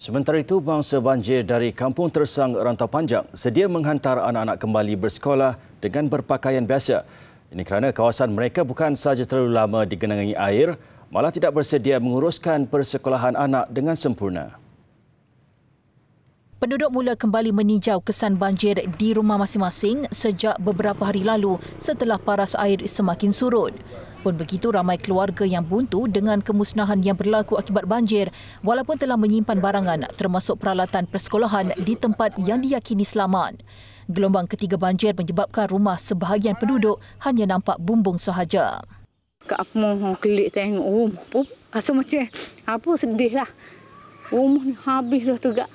Sementara itu, bangsa banjir dari Kampung Tersang Rantau Panjang sedia menghantar anak-anak kembali bersekolah dengan berpakaian biasa. Ini kerana kawasan mereka bukan sahaja terlalu lama digenangi air, malah tidak bersedia menguruskan persekolahan anak dengan sempurna. Penduduk mula kembali meninjau kesan banjir di rumah masing-masing sejak beberapa hari lalu setelah paras air semakin surut. Pun begitu ramai keluarga yang buntu dengan kemusnahan yang berlaku akibat banjir walaupun telah menyimpan barangan termasuk peralatan persekolahan di tempat yang diyakini selamat. Gelombang ketiga banjir menyebabkan rumah sebahagian penduduk hanya nampak bumbung sahaja. Mau kelik tengok rumah pun rasa macam apa sedih lah. Rumah ni habis dah tu kak.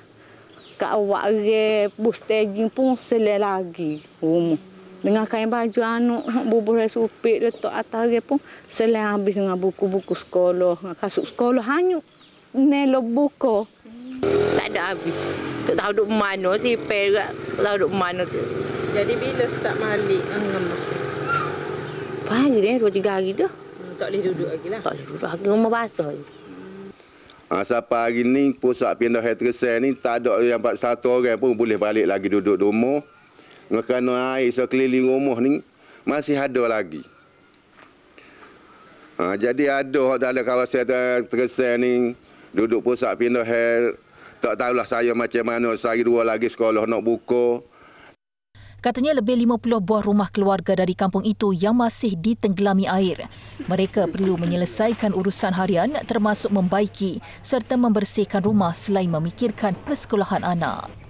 Kak awak re bus staging pun selai lagi rumah dengan kain baju anu bubur supik letak atas dia pun selain habis dengan buku-buku sekolah. Dengan kasut sekolah hanyut nelo buku tak ada habis. Tak tahu duk mana si per tak tahu duk mana si. jadi bila start malik ngam. Pagi ni dua tiga hari dah. Hmm, tak boleh duduk lagi lah. Tak boleh duduk lagi rumah basah Ha, sampai hari ni pusat pindah heteresen ni tak ada yang satu orang pun boleh balik lagi duduk di rumah kerana air sekeliling rumah ni masih ada lagi. Ha, jadi ada dalam kawasan terkesan ni duduk pusat pindah hair. Tak tahulah saya macam mana sehari dua lagi sekolah nak buka. Katanya lebih 50 buah rumah keluarga dari kampung itu yang masih ditenggelami air. Mereka perlu menyelesaikan urusan harian termasuk membaiki serta membersihkan rumah selain memikirkan persekolahan anak.